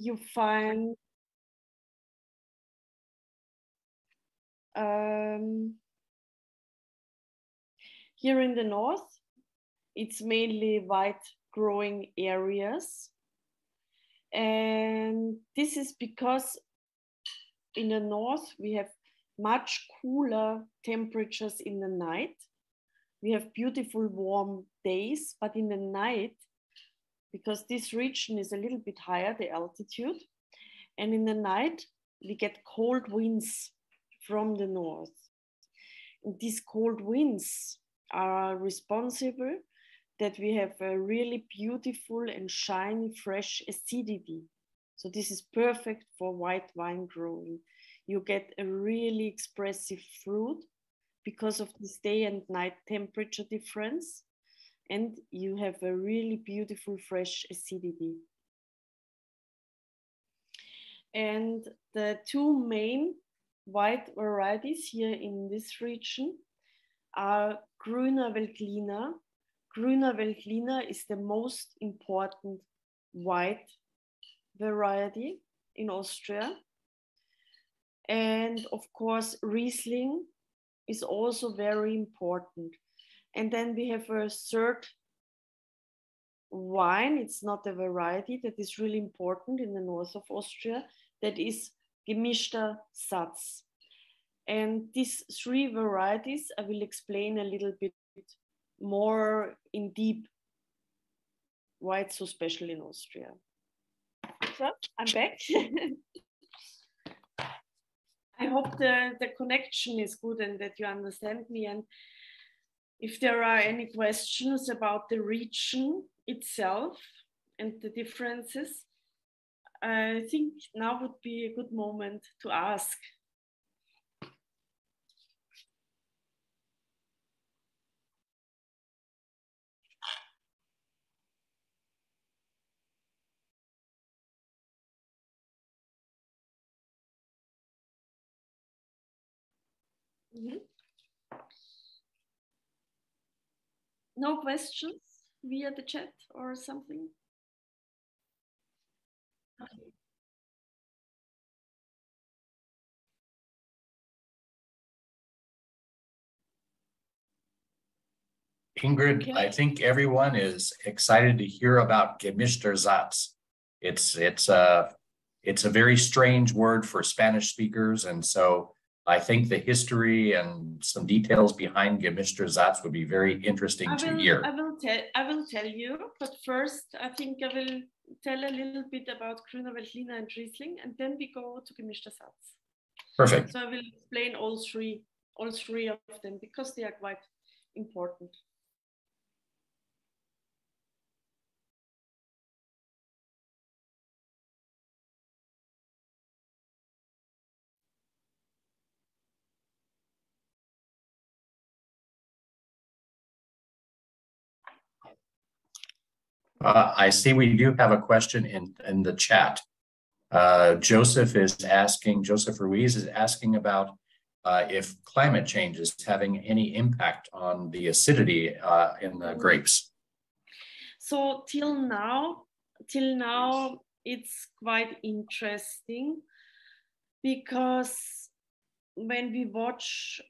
you find um, here in the north, it's mainly white growing areas. And this is because in the north we have much cooler temperatures in the night. We have beautiful warm days, but in the night, because this region is a little bit higher, the altitude, and in the night we get cold winds from the north. And these cold winds are responsible that we have a really beautiful and shiny fresh acidity. So this is perfect for white wine growing. You get a really expressive fruit because of this day and night temperature difference. And you have a really beautiful fresh acidity. And the two main white varieties here in this region are Grüner Veltliner. Grüner Veltliner is the most important white variety in Austria. And of course, Riesling is also very important. And then we have a third wine, it's not a variety that is really important in the north of Austria, that is gemischter Satz. And these three varieties, I will explain a little bit more in deep why it's so special in Austria. So I'm back. I hope the, the connection is good and that you understand me. And if there are any questions about the region itself and the differences, I think now would be a good moment to ask. Mm -hmm. No questions via the chat or something? Okay. Ingrid, okay. I think everyone is excited to hear about gemischter Satz. It's it's a it's a very strange word for Spanish speakers, and so I think the history and some details behind Gemischter Satz would be very interesting to hear. I will tell I will tell you, but first I think I will tell a little bit about Grüner Veltliner and Riesling, and then we go to Gemischter Satz. Perfect. So I will explain all three, all three of them because they are quite important. Uh, I see we do have a question in, in the chat. Uh, Joseph is asking, Joseph Ruiz is asking about uh, if climate change is having any impact on the acidity uh, in the grapes. So till now, till now, it's quite interesting because when we watch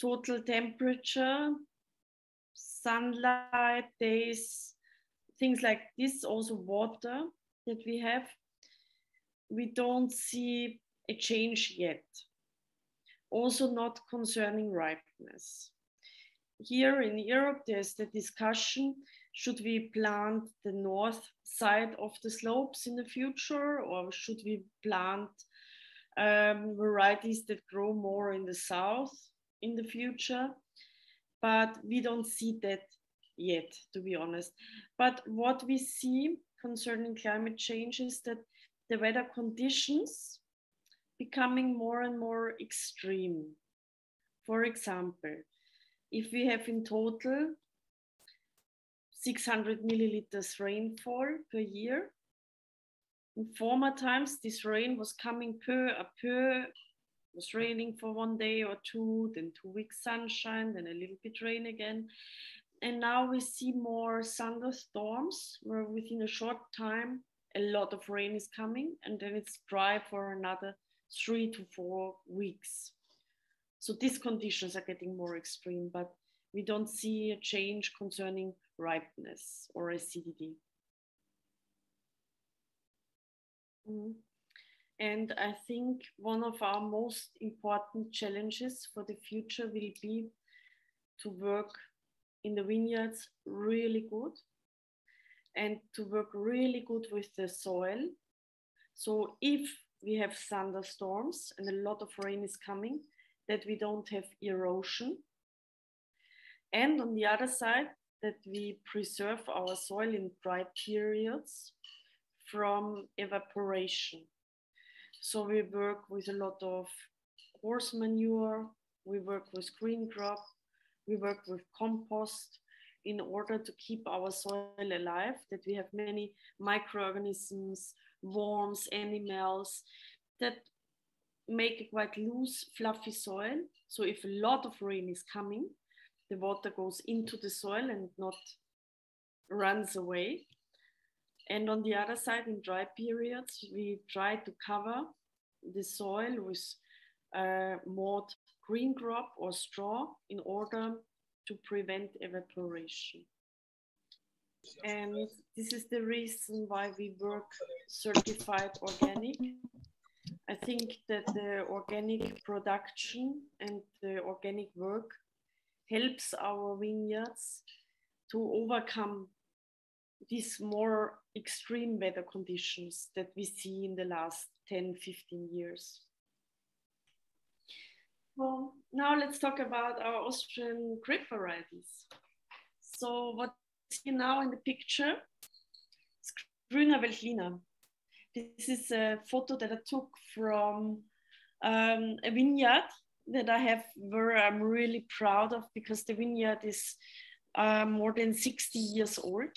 total temperature, sunlight, days, things like this, also water that we have, we don't see a change yet. Also not concerning ripeness. Here in Europe, there's the discussion, should we plant the north side of the slopes in the future or should we plant um, varieties that grow more in the south in the future? But we don't see that yet, to be honest. But what we see concerning climate change is that the weather conditions becoming more and more extreme. For example, if we have in total 600 milliliters rainfall per year, in former times this rain was coming per a per was raining for one day or two, then two weeks sunshine, then a little bit rain again and now we see more thunderstorms where within a short time a lot of rain is coming and then it's dry for another three to four weeks. So these conditions are getting more extreme, but we don't see a change concerning ripeness or acidity. Mm. And I think one of our most important challenges for the future will be to work in the vineyards really good and to work really good with the soil. So if we have thunderstorms and a lot of rain is coming, that we don't have erosion. And on the other side, that we preserve our soil in dry periods from evaporation. So we work with a lot of horse manure, we work with green crop, we work with compost in order to keep our soil alive, that we have many microorganisms, worms, animals that make a quite loose, fluffy soil. So if a lot of rain is coming, the water goes into the soil and not runs away. And on the other side, in dry periods, we try to cover the soil with uh, more green crop or straw in order to prevent evaporation. And this is the reason why we work certified organic. I think that the organic production and the organic work helps our vineyards to overcome these more extreme weather conditions that we see in the last 10, 15 years. Well, now let's talk about our Austrian grape varieties. So what you see now in the picture is Grüner Veltliner. This is a photo that I took from um, a vineyard that I have where I'm really proud of because the vineyard is uh, more than 60 years old.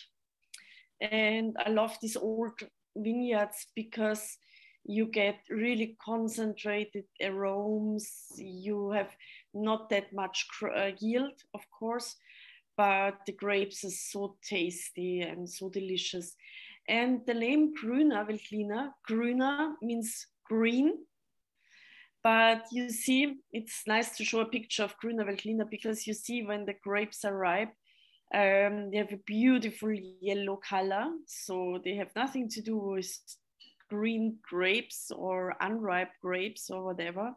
And I love these old vineyards because you get really concentrated aromas. You have not that much uh, yield, of course, but the grapes are so tasty and so delicious. And the name Grüner Veltliner, Grüner means green. But you see, it's nice to show a picture of Grüner Veltliner because you see when the grapes are ripe, um, they have a beautiful yellow color. So they have nothing to do with green grapes or unripe grapes or whatever.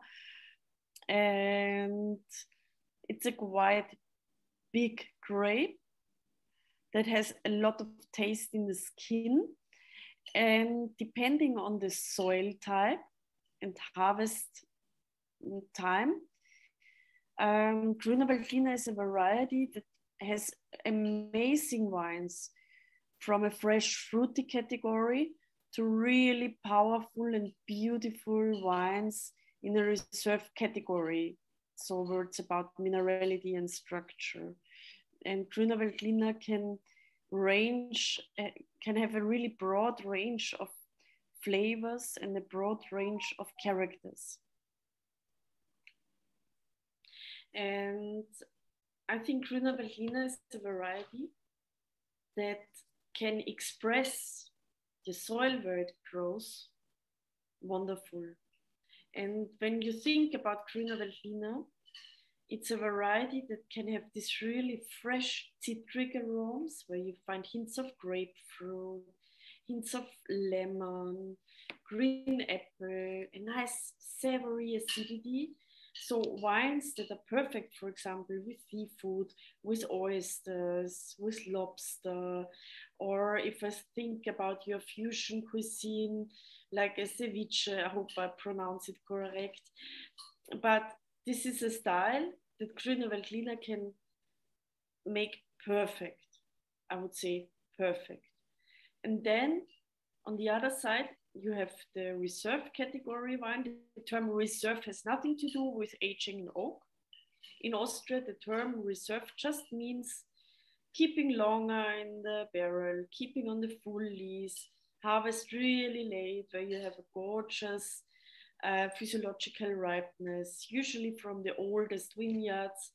And it's a quite big grape that has a lot of taste in the skin. And depending on the soil type and harvest time, um, Grüner Veltliner is a variety that has amazing wines from a fresh fruity category to really powerful and beautiful wines in the reserve category. So words about minerality and structure. And Grüner Veltliner can range, uh, can have a really broad range of flavors and a broad range of characters. And I think Grüner Veltliner is a variety that can express the soil where it grows wonderful. And when you think about Grüner Veltliner, it's a variety that can have this really fresh citric aromas where you find hints of grapefruit, hints of lemon, green apple, a nice savory acidity, so wines that are perfect, for example, with seafood, with oysters, with lobster, or if I think about your fusion cuisine, like a ceviche, I hope I pronounce it correct. But this is a style that Grüner Veltliner can make perfect. I would say perfect. And then on the other side, you have the reserve category wine. The term reserve has nothing to do with aging in oak. In Austria, the term reserve just means keeping longer in the barrel, keeping on the full lees, harvest really late, where you have a gorgeous uh, physiological ripeness, usually from the oldest vineyards.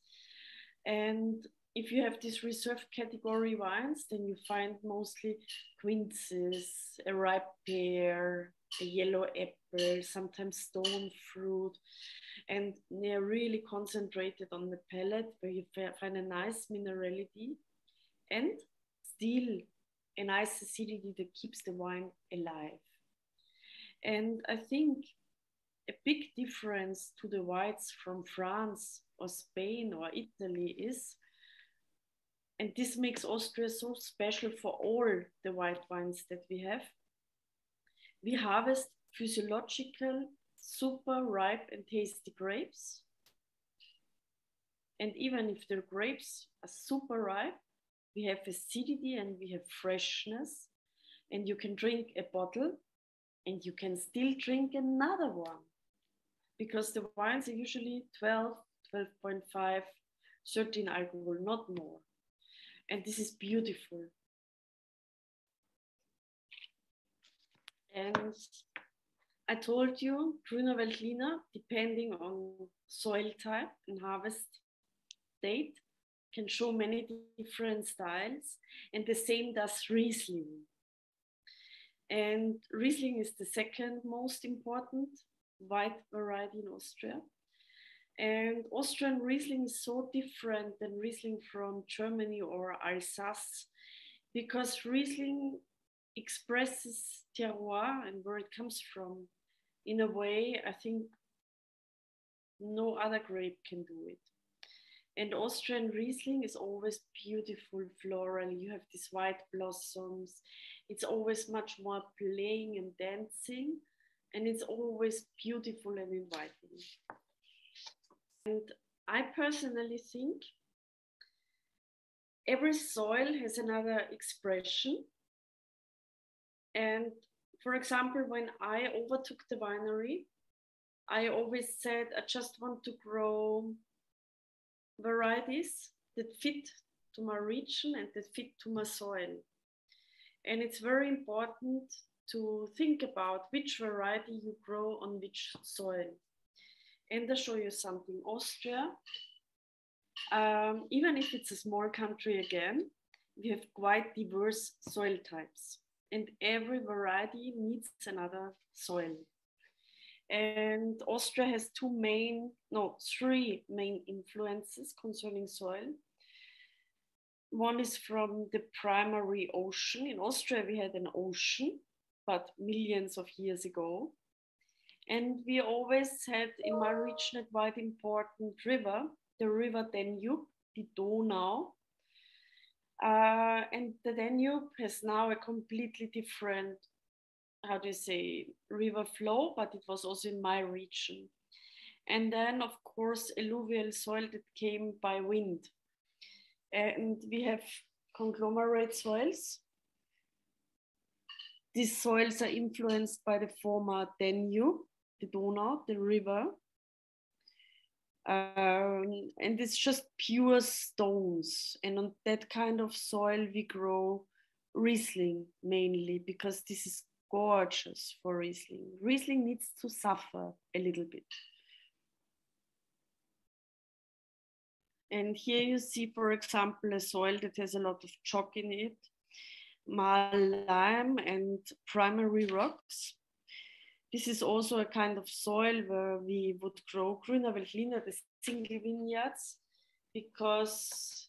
And if you have these reserve category wines, then you find mostly quinces, a ripe pear, a yellow apple, sometimes stone fruit, and they're really concentrated on the palate where you find a nice minerality and still a nice acidity that keeps the wine alive. And I think a big difference to the whites from France or Spain or Italy is, and this makes Austria so special for all the white wines that we have, we harvest physiological, super ripe and tasty grapes. And even if the grapes are super ripe, we have acidity and we have freshness. And you can drink a bottle and you can still drink another one because the wines are usually 12, 12.5, 13 alcohol, not more. And this is beautiful. And I told you, Grüner Veltliner, depending on soil type and harvest date, can show many different styles. And the same does Riesling. And Riesling is the second most important white variety in Austria. And Austrian Riesling is so different than Riesling from Germany or Alsace because Riesling expresses terroir and where it comes from in a way I think no other grape can do it. And Austrian Riesling is always beautiful floral. You have these white blossoms. It's always much more playing and dancing, and it's always beautiful and inviting. And I personally think every soil has another expression. And for example, when I overtook the winery, I always said I just want to grow varieties that fit to my region and that fit to my soil. And it's very important to think about which variety you grow on which soil. And I'll show you something. Austria, um, even if it's a small country again, we have quite diverse soil types. And every variety needs another soil. And Austria has two main, no, three main influences concerning soil. One is from the primary ocean. In Austria, we had an ocean, but millions of years ago. And we always had in my region a quite important river, the river Danube, the Donau. Uh, and the Danube has now a completely different how do you say, river flow, but it was also in my region. And then, of course, alluvial soil that came by wind. And we have conglomerate soils. These soils are influenced by the former Danube, the Donau, the river. Um, and it's just pure stones. And on that kind of soil, we grow Riesling mainly because this is gorgeous for Riesling. Riesling needs to suffer a little bit. And here you see, for example, a soil that has a lot of chalk in it, marl lime and primary rocks. This is also a kind of soil where we would grow Grüner Veltliner, the single vineyards, because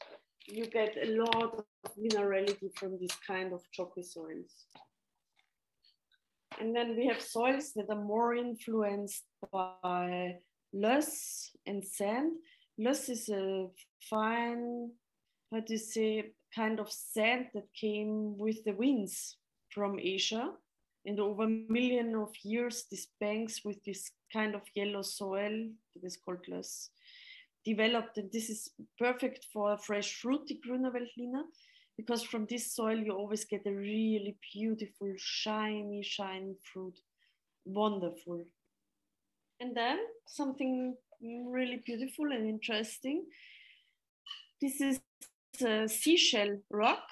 you get a lot of minerality from this kind of chalky soils. And then we have soils that are more influenced by loess and sand. Loess is a fine, how do you say, kind of sand that came with the winds from Asia. And over a million of years, these banks with this kind of yellow soil that is called loess developed. And this is perfect for fresh fruity Grüner Veltliner because from this soil you always get a really beautiful, shiny, shiny fruit. Wonderful. And then something really beautiful and interesting. This is a seashell rock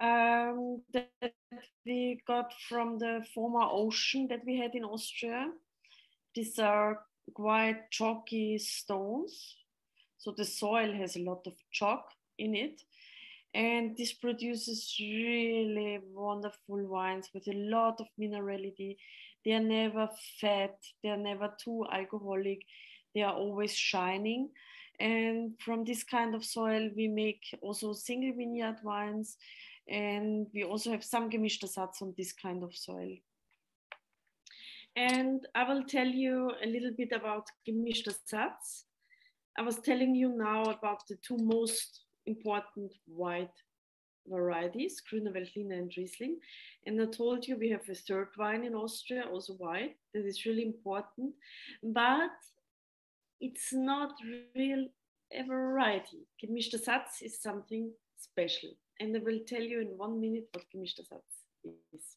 um, that we got from the former ocean that we had in Austria. These are quite chalky stones So the soil has a lot of chalk in it. And this produces really wonderful wines with a lot of minerality. They are never fat, they are never too alcoholic, they are always shining. And from this kind of soil, we make also single vineyard wines. And we also have some gemischter Satz on this kind of soil. And I will tell you a little bit about gemischter Satz. I was telling you now about the two most important white varieties, Grüner Veltliner and Riesling. And I told you we have a third wine in Austria, also white, that is really important. But it's not real a variety. Gemischter Satz is something special. And I will tell you in one minute what gemischter Satz is.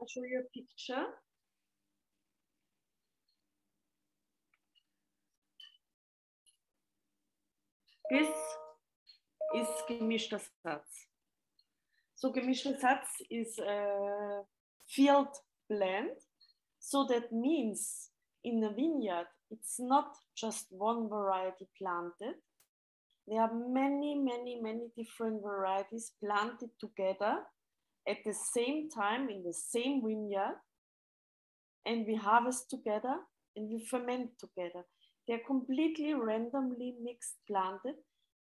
I'll show you a picture. This is gemischter Satz. So gemischter Satz is a äh, field blend. So that means in a vineyard, it's not just one variety planted. There are many, many, many different varieties planted together at the same time in the same vineyard and we harvest together and we ferment together. They're completely randomly mixed planted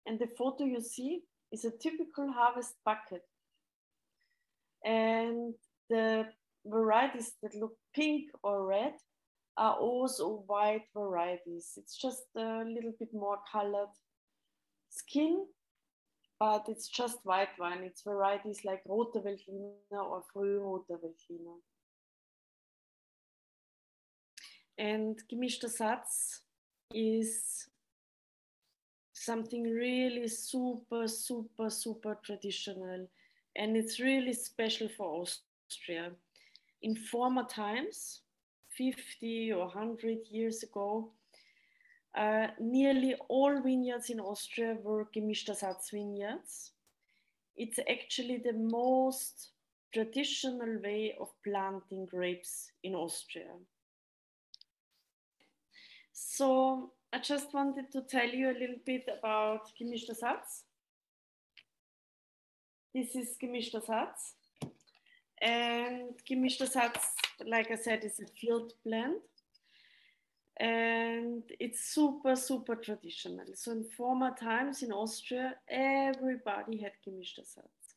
and the photo you see is a typical harvest bucket. And the varieties that look pink or red are also white varieties. It's just a little bit more colored skin but it's just white wine. It's varieties like Roter Veltliner or Frühroter Veltliner. And gemischter Satz is something really super, super, super traditional. And it's really special for Austria. In former times, 50 or 100 years ago, uh, nearly all vineyards in Austria were gemischter Satz vineyards. It's actually the most traditional way of planting grapes in Austria. So I just wanted to tell you a little bit about gemischter Satz. This is gemischter Satz. And gemischter Satz, like I said, is a field blend and it's super super traditional so in former times in austria everybody had gemischter Satz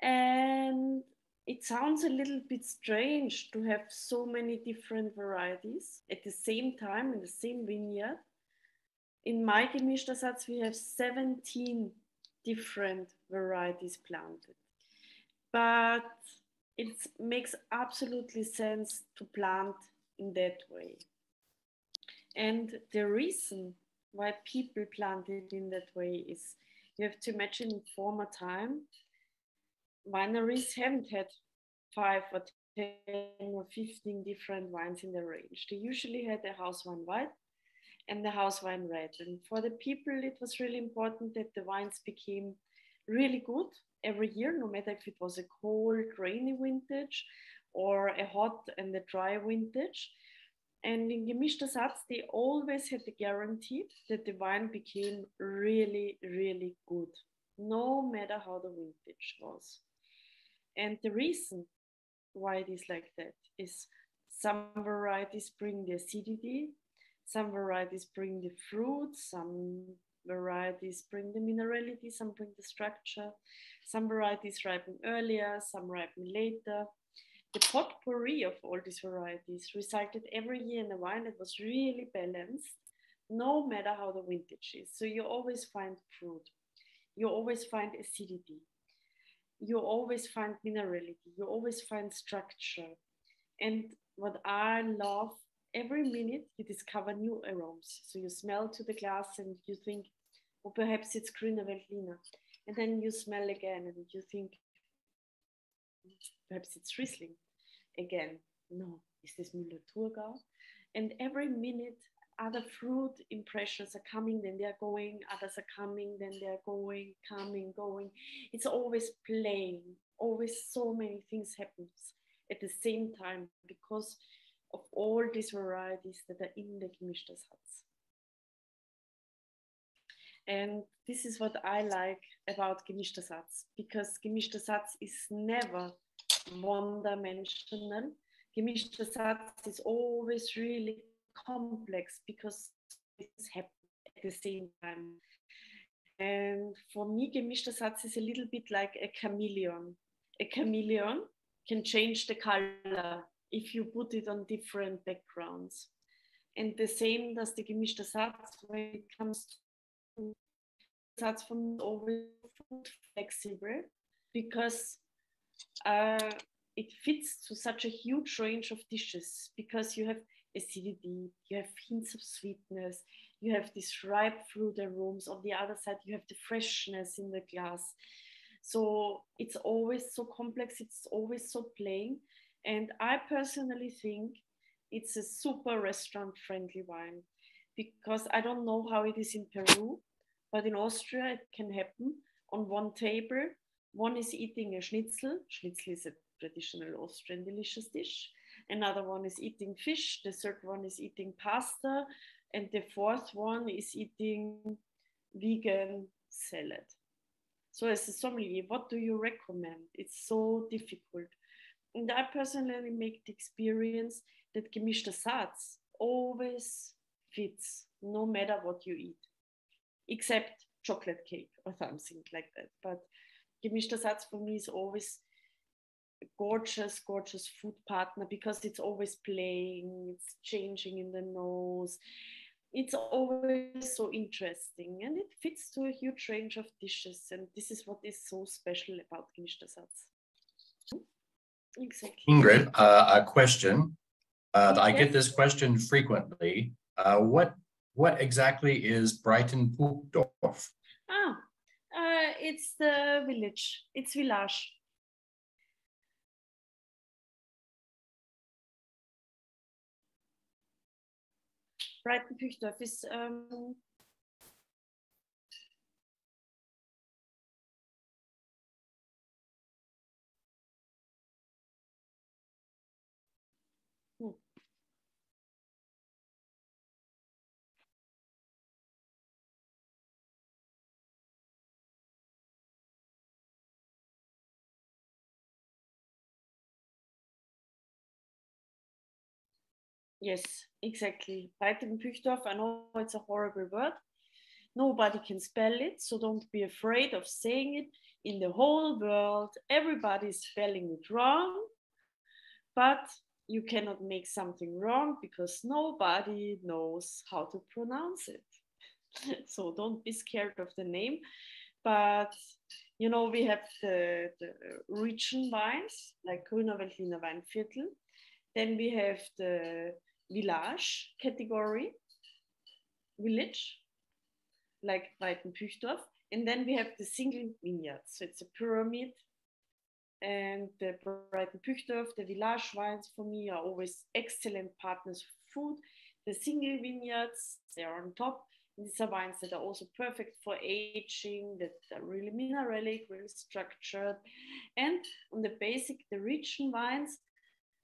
and it sounds a little bit strange to have so many different varieties at the same time in the same vineyard. In my gemischter Satz we have 17 different varieties planted. But it makes absolutely sense to plant in that way. And the reason why people planted in that way is you have to imagine in former time, wineries haven't had five or 10 or 15 different wines in the range. They usually had the house wine white and the house wine red. And for the people, it was really important that the wines became really good every year, no matter if it was a cold, rainy vintage or a hot and a dry vintage. And in gemischter Satz, they always had the guarantee that the wine became really, really good, no matter how the vintage was. And the reason why it is like that is some varieties bring the acidity, some varieties bring the fruit, some varieties bring the minerality, some bring the structure, some varieties ripen earlier, some ripen later. The potpourri of all these varieties resulted every year in a wine that was really balanced, no matter how the vintage is. So you always find fruit, you always find acidity, you always find minerality, you always find structure. And what I love, every minute you discover new aromas. So you smell to the glass and you think, well, perhaps it's Grüner Veltliner. And then you smell again and you think, perhaps it's Riesling again. No, is this Müller-Thurgau? And every minute, other fruit impressions are coming, then they're going, others are coming, then they're going, coming, going. It's always playing, always so many things happens at the same time because of all these varieties that are in the Gemischter Satz. And this is what I like about Gemischter Satz because Gemischter Satz is never one dimensional. Gemischter Satz is always really complex because it's happening at the same time. And for me, Gemischter Satz is a little bit like a chameleon. A chameleon can change the color if you put it on different backgrounds. And the same does the Gemischter Satz when it comes to Satz from always flexible because uh, it fits to such a huge range of dishes because you have acidity, you have hints of sweetness, you have this ripe fruit aromas. On the other side, you have the freshness in the glass. So it's always so complex, it's always so plain. And I personally think it's a super restaurant friendly wine because I don't know how it is in Peru, but in Austria it can happen on one table. One is eating a schnitzel. Schnitzel is a traditional Austrian delicious dish. Another one is eating fish. The third one is eating pasta. And the fourth one is eating vegan salad. So as a sommelier, what do you recommend? It's so difficult. And I personally make the experience that gemischter Satz always fits, no matter what you eat, except chocolate cake or something like that. But gemischter Satz for me is always gorgeous, gorgeous food partner because it's always playing, it's changing in the nose. It's always so interesting and it fits to a huge range of dishes. And this is what is so special about gemischter Satz. Exactly. Ingrid, uh, a question. Uh, I get this question frequently. Uh, what what exactly is Breitenbuchdorf? Ah, uh, it's the village. It's village. Breitenbuchdorf is um, Yes, exactly. Breitenbuchdorf, I know it's a horrible word. Nobody can spell it, so don't be afraid of saying it. In the whole world, everybody is spelling it wrong, but you cannot make something wrong because nobody knows how to pronounce it. so don't be scared of the name. But you know, we have the, the region wines like Grüner Veltliner Weinviertel. Then we have the village category, village, like Breitenbuchdorf. And then we have the single vineyards. So it's a pyramid. And the Breitenbuchdorf, the village wines for me are always excellent partners for food. The single vineyards, they are on top. And these are wines that are also perfect for aging, that are really mineralic, really structured. And on the basic, the region wines,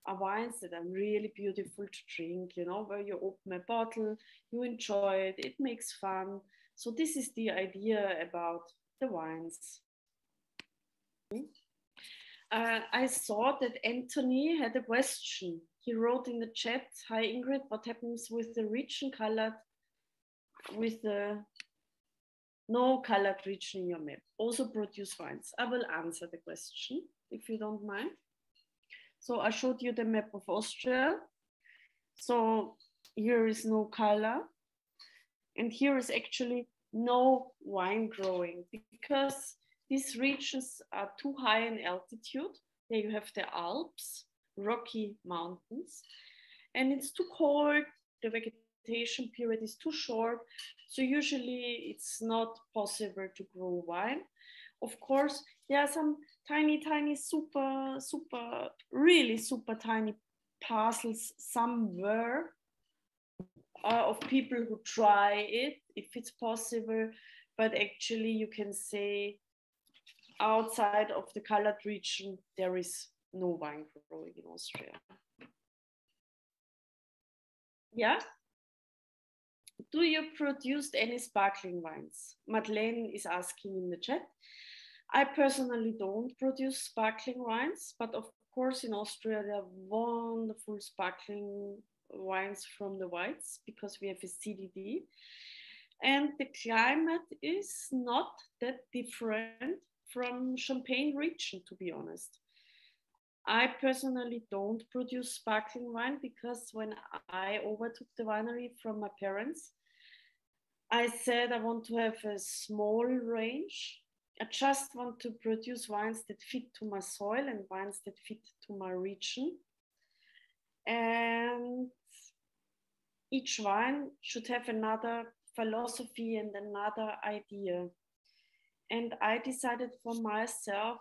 wines that are really beautiful to drink, you know, where you open a bottle, you enjoy it, it makes fun. So, this is the idea about the wines. Uh, I saw that Anthony had a question. He wrote in the chat Hi Ingrid, what happens with the region colored, with the no colored region in your map? Also produce wines. I will answer the question if you don't mind. So I showed you the map of Austria. So here is no color. And here is actually no wine growing because these regions are too high in altitude. There you have the Alps, rocky mountains, and it's too cold. The vegetation period is too short. So usually it's not possible to grow wine. Of course, there are some tiny, tiny, super, super, really super tiny parcels somewhere uh, of people who try it if it's possible. But actually, you can say outside of the colored region, there is no wine growing in Austria. Yeah. Do you produce any sparkling wines? Madeleine is asking in the chat. I personally don't produce sparkling wines, but of course, in Austria, there are wonderful sparkling wines from the whites because we have a CDD. And the climate is not that different from Champagne region, to be honest. I personally don't produce sparkling wine because when I overtook the winery from my parents, I said I want to have a small range. I just want to produce wines that fit to my soil and wines that fit to my region. And each wine should have another philosophy and another idea. And I decided for myself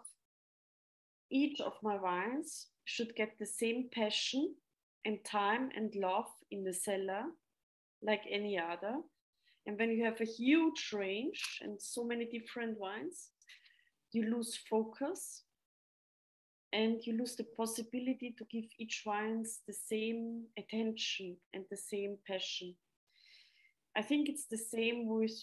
each of my wines should get the same passion and time and love in the cellar like any other. And when you have a huge range and so many different wines, you lose focus and you lose the possibility to give each wines the same attention and the same passion. I think it's the same with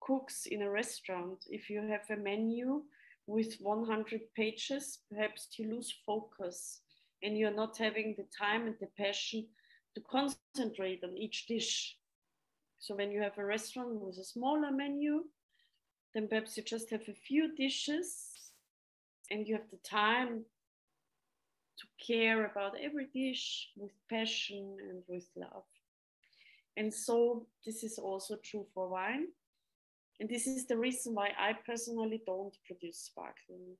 cooks in a restaurant. If you have a menu with 100 pages, perhaps you lose focus and you're not having the time and the passion to concentrate on each dish. So when you have a restaurant with a smaller menu, then perhaps you just have a few dishes and you have the time to care about every dish with passion and with love. And so this is also true for wine. And this is the reason why I personally don't produce sparkling.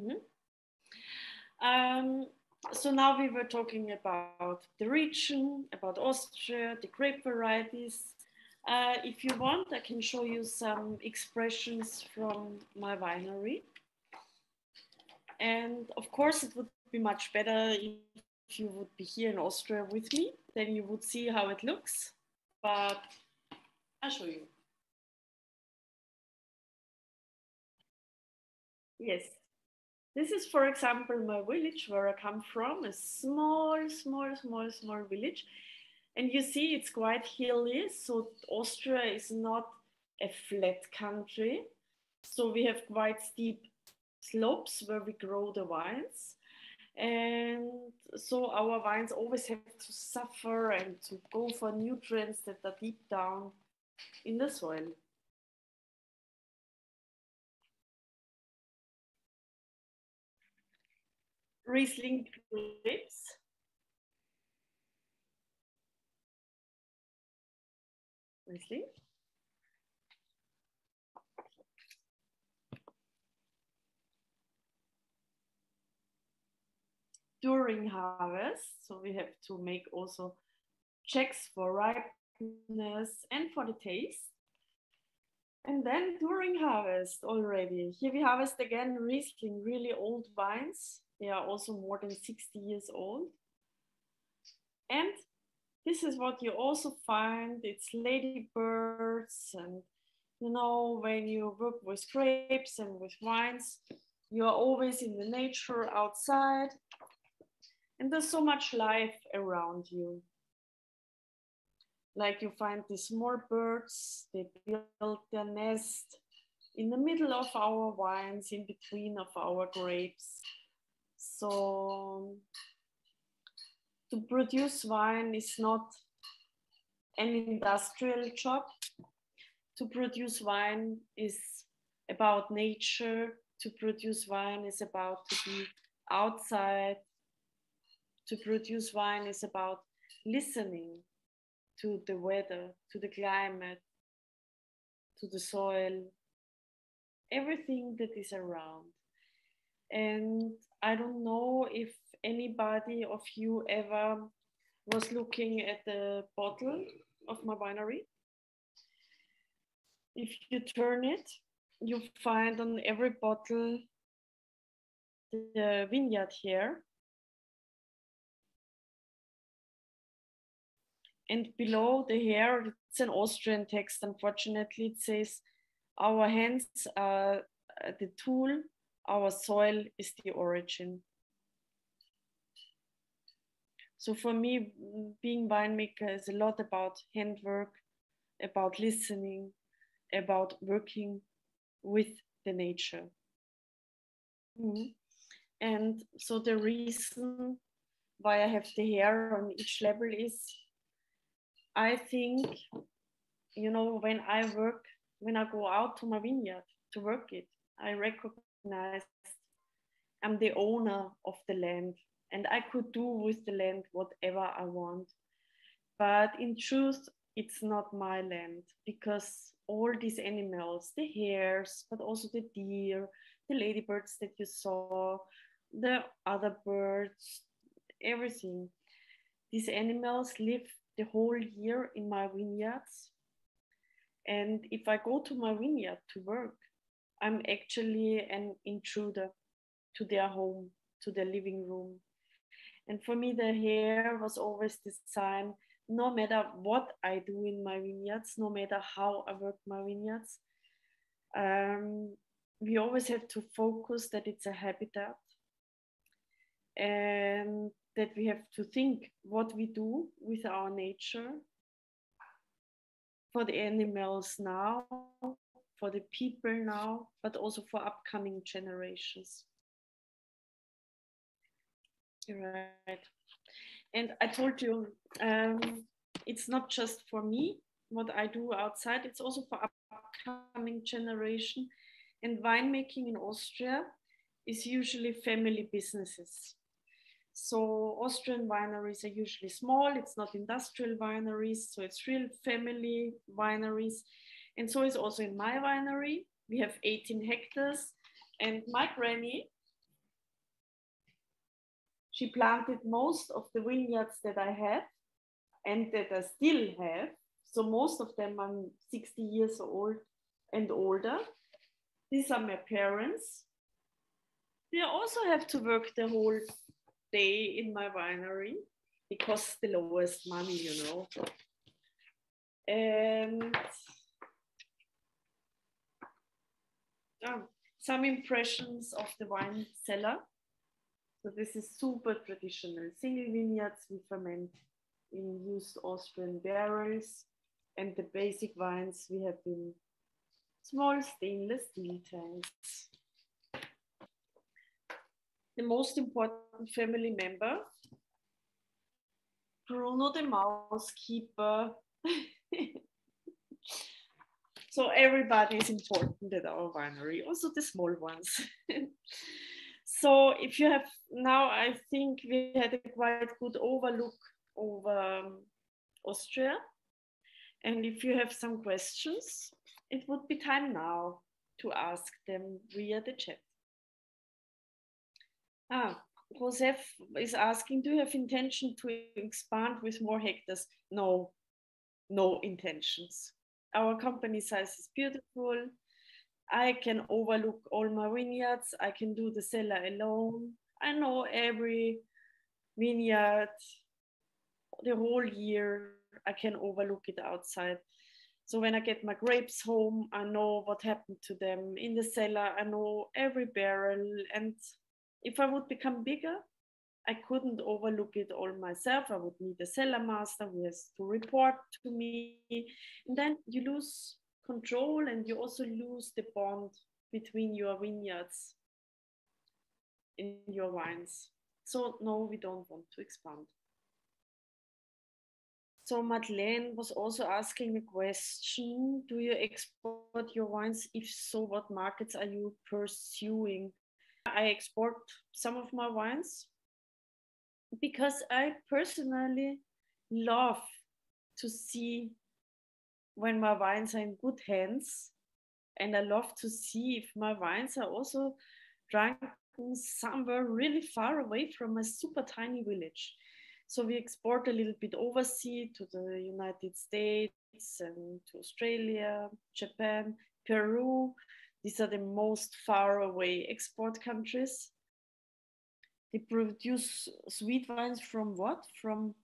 Mm-hmm. Um, so now we were talking about the region, about Austria, the grape varieties. Uh, if you want, I can show you some expressions from my winery. And of course, it would be much better if you would be here in Austria with me, then you would see how it looks. But I'll show you. Yes. This is, for example, my village where I come from, a small, small, small, small village. And you see it's quite hilly. So Austria is not a flat country. So we have quite steep slopes where we grow the vines. And so our vines always have to suffer and to go for nutrients that are deep down in the soil. Riesling grapes. Riesling. During harvest, so we have to make also checks for ripeness and for the taste. And then during harvest already, here we harvest again Riesling, really old vines they are also more than 60 years old. And this is what you also find it's ladybirds and you know when you work with grapes and with wines you are always in the nature outside. And there's so much life around you. Like you find these small birds they build their nest in the middle of our vines in between of our grapes so to produce wine is not an industrial job. To produce wine is about nature. To produce wine is about to be outside. To produce wine is about listening to the weather, to the climate, to the soil, everything that is around. And I don't know if anybody of you ever was looking at the bottle of my winery. If you turn it, you find on every bottle the vineyard here. And below the hare, it's an Austrian text. Unfortunately, it says, Our hands are uh, the tool our soil is the origin. So for me, being winemaker is a lot about handwork, about listening, about working with the nature. Mm-hmm. And so the reason why I have the hare on each level is I think, you know, when I work, when I go out to my vineyard to work it, I recognize I'm the owner of the land and I could do with the land whatever I want. But in truth, it's not my land because all these animals, the hares, but also the deer, the ladybirds that you saw, the other birds, everything. These animals live the whole year in my vineyards. And if I go to my vineyard to work, I'm actually an intruder to their home, to their living room. And for me, the hare was always the sign no matter what I do in my vineyards, no matter how I work my vineyards, um, we always have to focus that it's a habitat and that we have to think what we do with our nature for the animals now, for the people now, but also for upcoming generations. Right. And I told you, um, it's not just for me what I do outside, it's also for upcoming generation. And winemaking in Austria is usually family businesses. So Austrian wineries are usually small, it's not industrial wineries, so it's real family wineries. And so is also in my winery. We have 18 hectares. And my granny, she planted most of the vineyards that I have and that I still have. So most of them are 60 years old and older. These are my parents. They also have to work the whole day in my winery because the lowest money, you know. And oh, some impressions of the wine cellar. So this is super traditional. Single vineyards we ferment in used Austrian barrels. And the basic wines we have in small stainless steel tanks. The most important family member, Bruno the mouse keeper. so everybody is important at our winery, also the small ones. so if you have now, I think we had a quite good overlook over um, Austria. And if you have some questions, it would be time now to ask them via the chat. Ah, Josef is asking, do you have intention to expand with more hectares? No, no intentions. Our company size is beautiful. I can overlook all my vineyards. I can do the cellar alone. I know every vineyard the whole year. I can overlook it outside. So when I get my grapes home, I know what happened to them in the cellar. I know every barrel. And if I would become bigger, I couldn't overlook it all myself. I would need a cellar master who has to report to me. And then you lose control and you also lose the bond between your vineyards in your wines. So no, we don't want to expand. So Madeleine was also asking a question. Do you export your wines? If so, what markets are you pursuing? I export some of my wines because I personally love to see when my wines are in good hands. And I love to see if my wines are also drunk somewhere really far away from a super tiny village. So we export a little bit overseas to the United States and to Australia, Japan, Peru. These are the most far away export countries. They produce sweet wines from what? From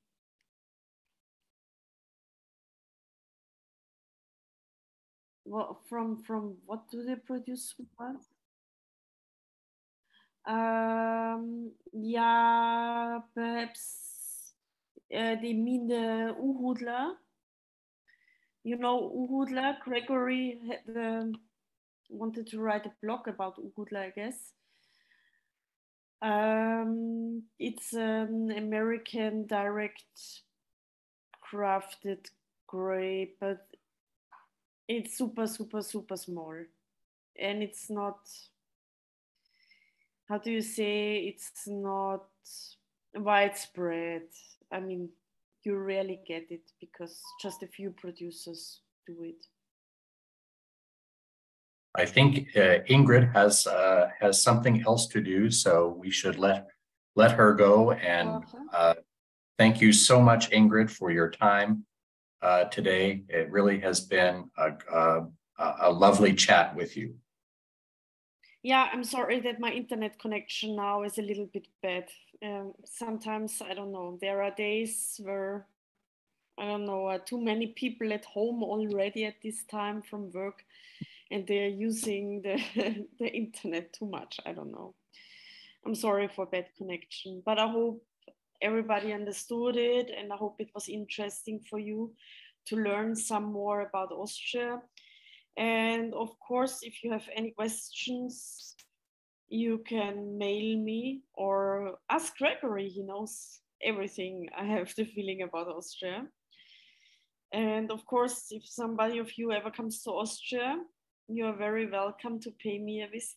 well, from from what do they produce sweet wines? Um, yeah, perhaps uh, they mean the Uhudler. You know Uhudler, Gregory had, um, wanted to write a blog about Uhudler, I guess. Um, it's an American direct crafted grape, but it's super, super, super small. And it's not, how do you say, it's not widespread. I mean, you rarely get it because just a few producers do it. I think uh, Ingrid has uh, has something else to do, so we should let let her go. And uh, thank you so much, Ingrid, for your time uh, today. It really has been a, a, a lovely chat with you. Yeah, I'm sorry that my internet connection now is a little bit bad. Um, sometimes I don't know. There are days where I don't know, uh, too many people at home already at this time from work and they're using the, the internet too much. I don't know. I'm sorry for bad connection, but I hope everybody understood it and I hope it was interesting for you to learn some more about Austria. And of course, if you have any questions, you can mail me or ask Gregory. He knows everything I have the feeling about Austria. And of course, if somebody of you ever comes to Austria, you are very welcome to pay me a visit.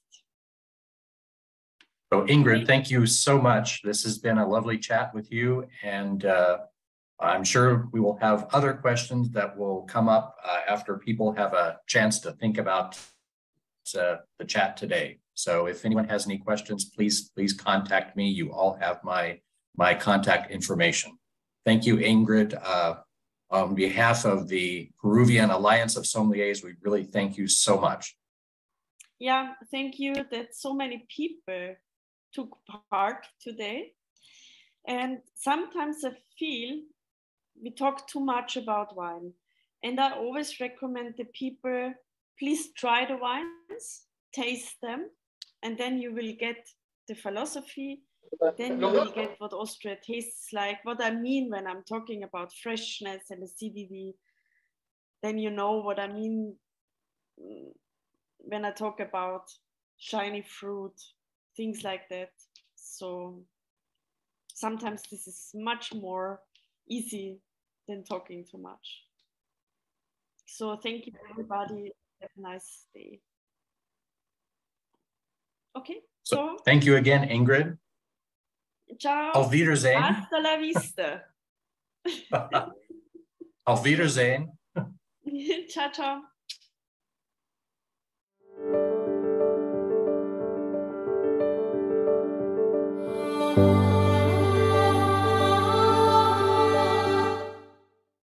So Ingrid, thank you so much. This has been a lovely chat with you and uh, I'm sure we will have other questions that will come up uh, after people have a chance to think about uh, the chat today. So if anyone has any questions, please, please contact me. You all have my, my contact information. Thank you, Ingrid. On behalf of the Peruvian Alliance of Sommeliers, we really thank you so much. Yeah, thank you that so many people took part today. And sometimes I feel we talk too much about wine. And I always recommend the people please try the wines, taste them, and then you will get the philosophy then you will get what Austria tastes like. What I mean when I'm talking about freshness and acidity, then you know what I mean mm, when I talk about shiny fruit, things like that. So sometimes this is much more easy than talking too much. So thank you everybody. Have a nice day. Okay. So, so thank you again, Ingrid. Ciao. Auf Wiedersehen. Hasta la vista. Auf Wiedersehen. ciao, ciao.